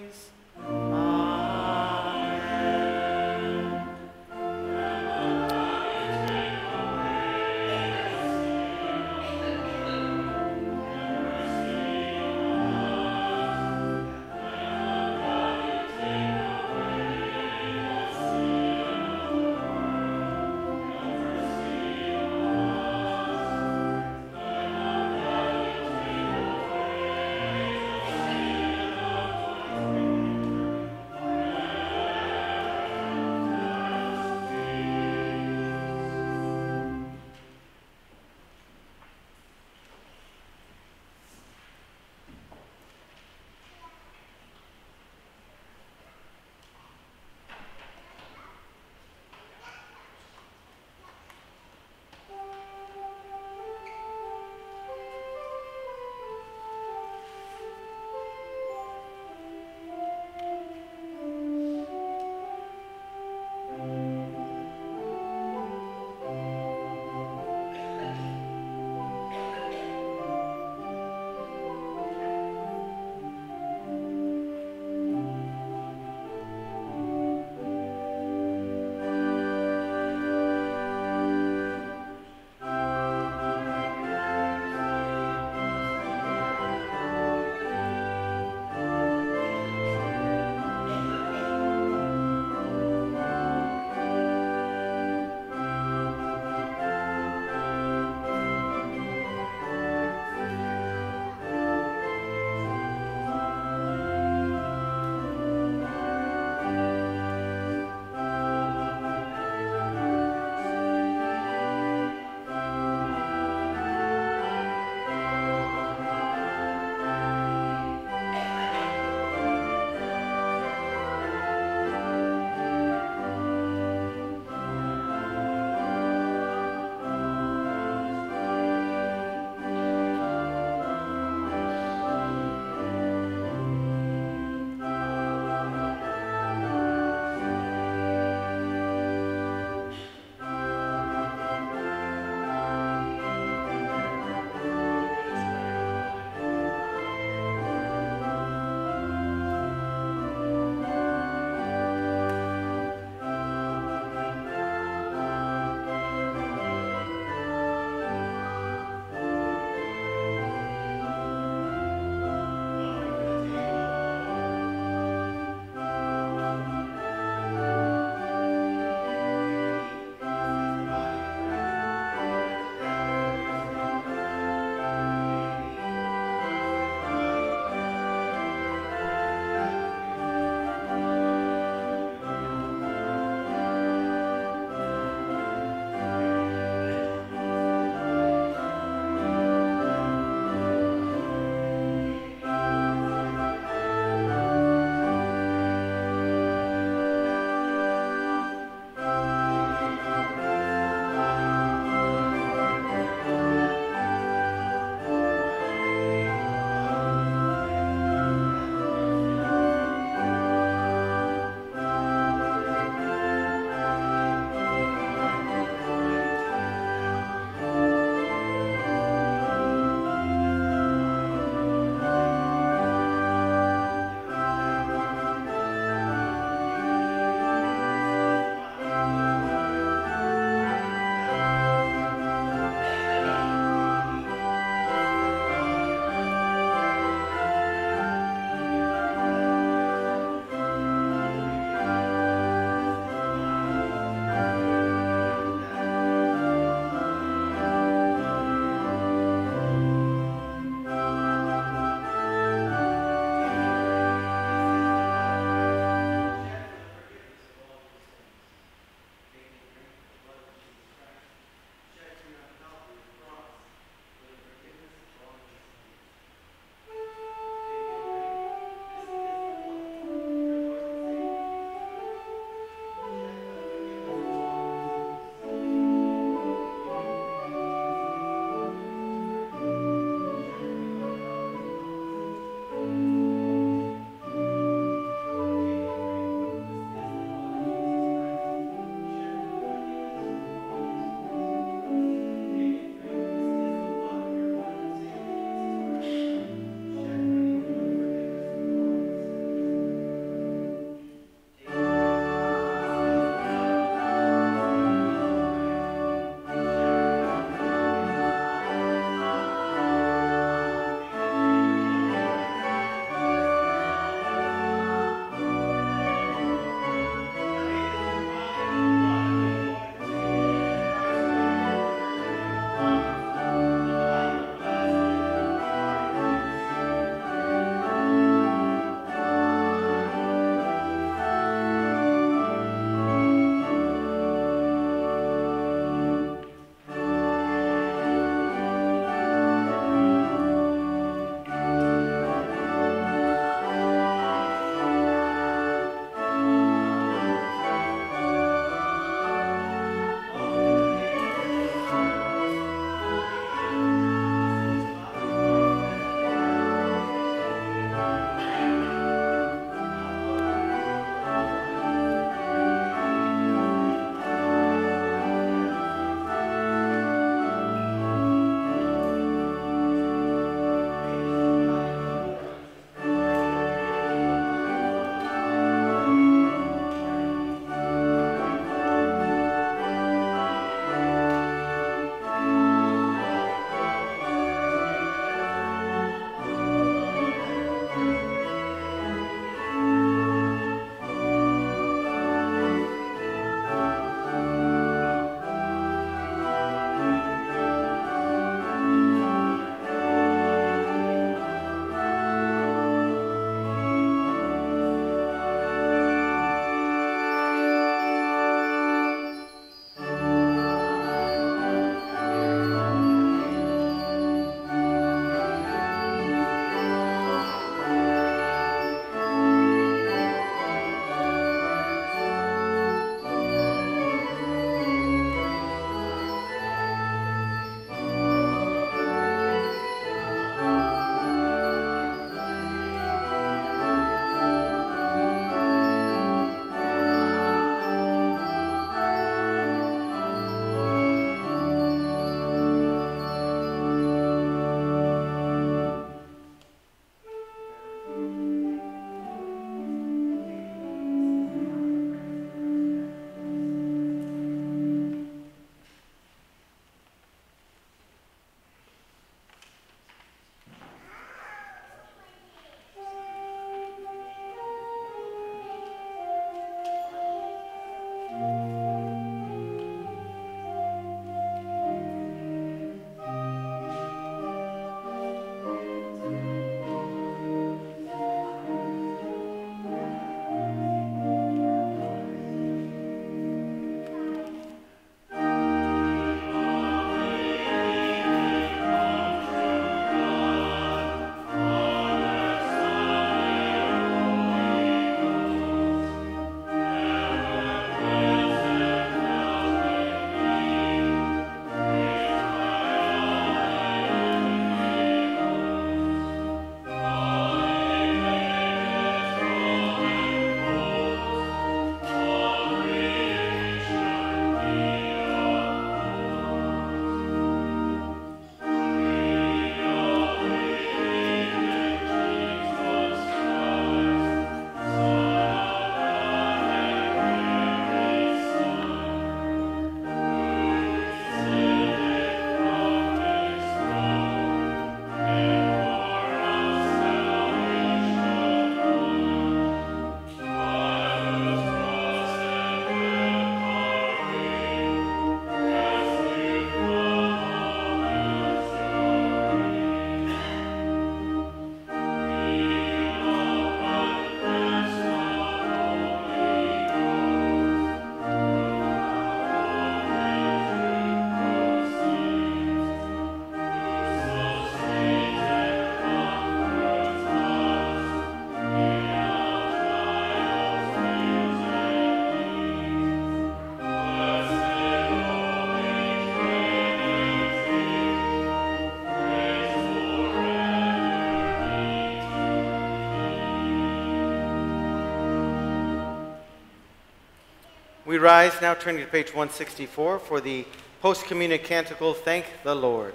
Speaker 1: Rise now, turning to page 164 for the post communion canticle, Thank the Lord.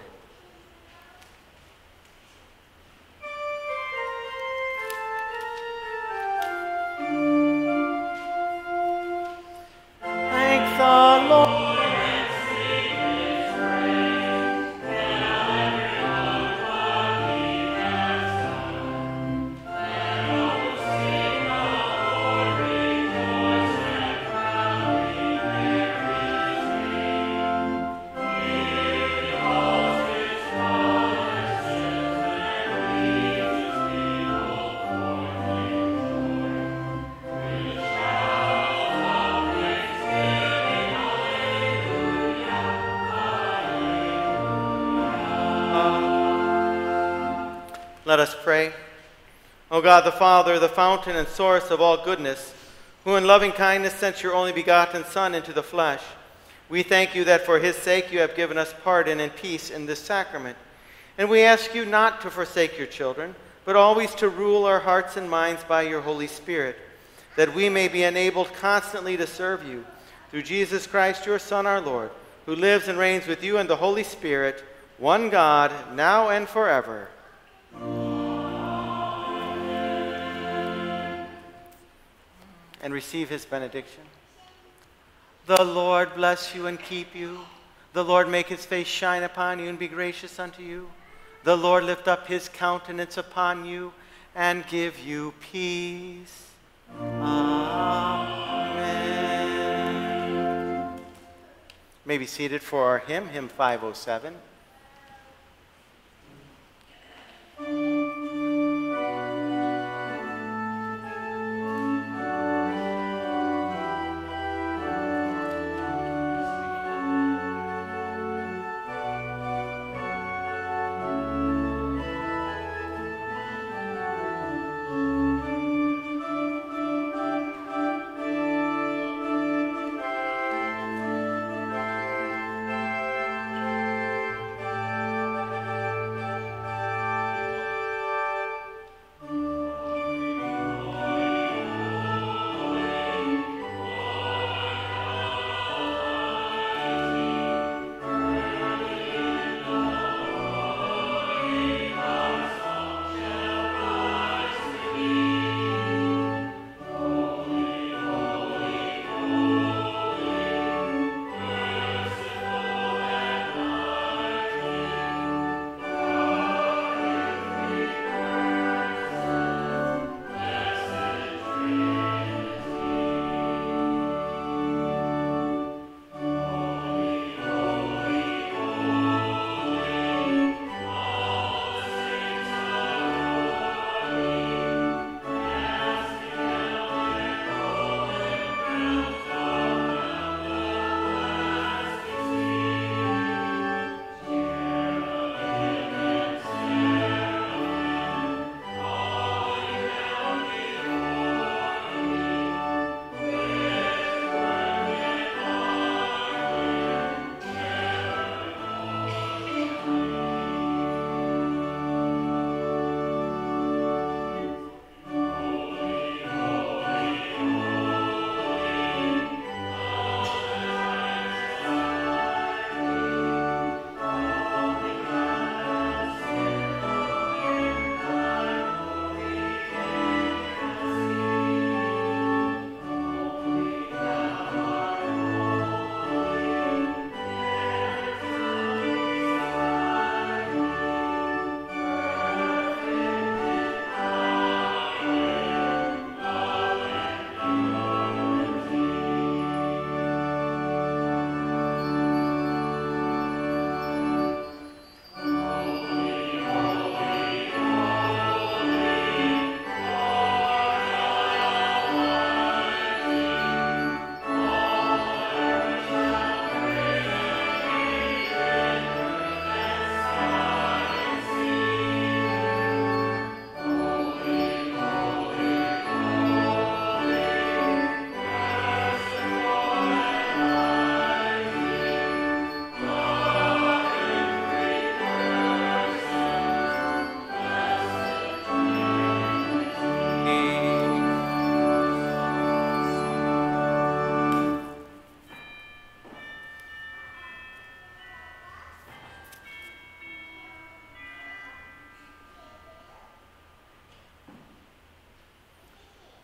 Speaker 1: God the Father, the fountain and source of all goodness, who in loving kindness sent your only begotten Son into the flesh, we thank you that for his sake you have given us pardon and peace in this sacrament. And we ask you not to forsake your children, but always to rule our hearts and minds by your Holy Spirit, that we may be enabled constantly to serve you. Through Jesus Christ, your Son, our Lord, who lives and reigns with you and the Holy Spirit, one God, now and forever. And receive his benediction. The Lord bless you and keep you. The Lord make his face shine upon you and be gracious unto you. The Lord lift up his countenance upon you and give you peace. Amen. May be seated for our hymn, hymn 507.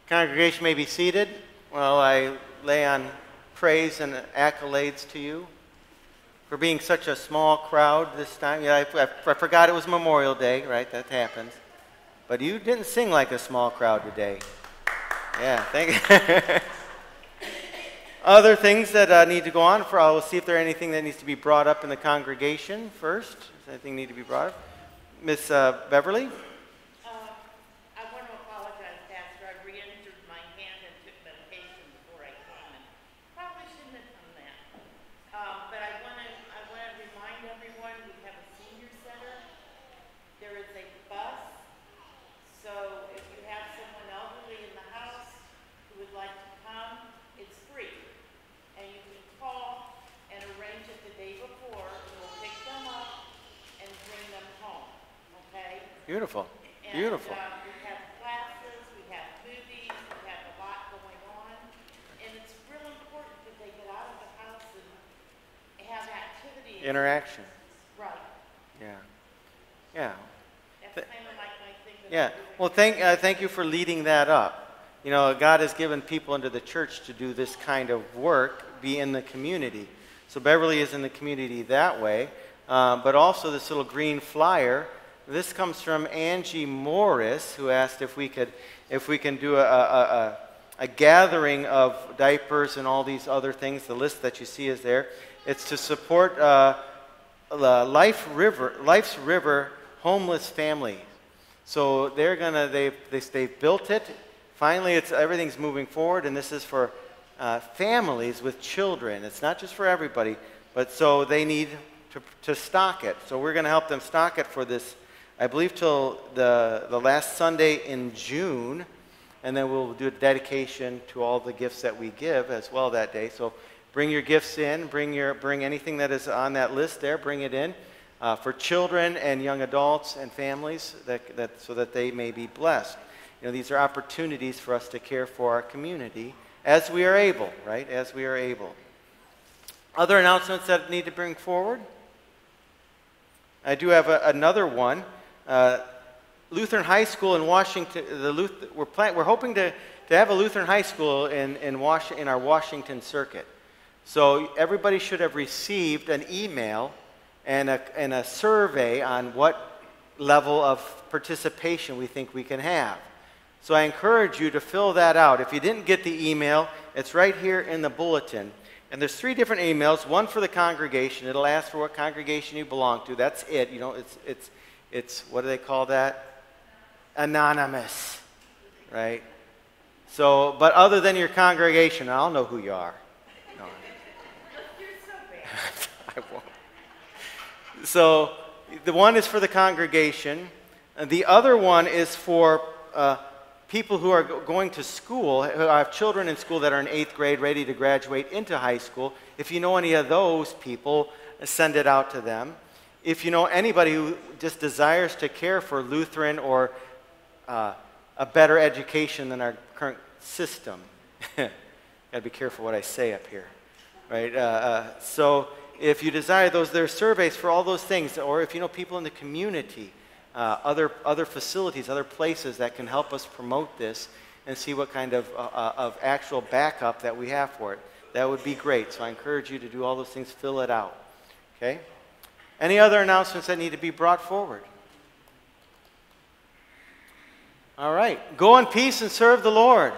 Speaker 1: Congregation may be seated while I lay on praise and accolades to you for being such a small crowd this time. Yeah, I, I, I forgot it was Memorial Day, right? That happens. But you didn't sing like a small crowd today. Yeah, thank you. Other things that uh, need to go on for, I'll see if there's anything that needs to be brought up in the congregation first. Does anything need to be brought up? Miss uh, Beverly? Beautiful.
Speaker 2: And,
Speaker 1: Beautiful.
Speaker 2: uh, we have classes, we have movies, we have a lot going on. And it's real important that they get out of the house and have activities.
Speaker 1: Interaction.
Speaker 2: Right.
Speaker 1: Yeah. Yeah.
Speaker 2: That's kind of like my thing that
Speaker 1: Yeah.
Speaker 2: I'm doing.
Speaker 1: Well, thank, you for leading that up. You know, God has given people into the church to do this kind of work, be in the community. So Beverly is in the community that way. Uh, but also this little green flyer. This comes from Angie Morris, who asked if we could, if we can do a, a, a, a gathering of diapers and all these other things. The list that you see is there. It's to support uh, Life River, Life's River homeless family. So they're gonna they've they, they've built it. Finally, it's everything's moving forward, and this is for uh, families with children. It's not just for everybody, but so they need to, to stock it. So we're gonna help them stock it for this. I believe till the the last Sunday in June, and then we'll do a dedication to all the gifts that we give as well that day. So bring your gifts in. Bring your bring anything that is on that list there. Bring it in uh, for children and young adults and families that, that, so that they may be blessed. You know, these are opportunities for us to care for our community as we are able, right? As we are able. Other announcements that need to bring forward? I do have a, another one. Uh, Lutheran High School in Washington, the Luth- we're, plan- we're hoping to, to have a Lutheran High School in, in, Was- in our Washington circuit. So everybody should have received an email and a, and a survey on what level of participation we think we can have. So I encourage you to fill that out. If you didn't get the email, it's right here in the bulletin. And there's three different emails. One for the congregation. It'll ask for what congregation you belong to. That's it. You know, it's it's it's what do they call that? Anonymous, right? So, but other than your congregation, I'll know who you are. No.
Speaker 2: You're so bad.
Speaker 1: I won't. So the one is for the congregation. The other one is for uh, people who are going to school, who have children in school that are in eighth grade, ready to graduate into high school. If you know any of those people, send it out to them. If you know anybody who just desires to care for Lutheran or uh, a better education than our current system, got to be careful what I say up here, right? Uh, uh, so if you desire those, there are surveys for all those things, or if you know people in the community, uh, other, other facilities, other places that can help us promote this and see what kind of, uh, uh, of actual backup that we have for it. That would be great. So I encourage you to do all those things, fill it out. Okay? Any other announcements that need to be brought forward? All right. Go in peace and serve the Lord.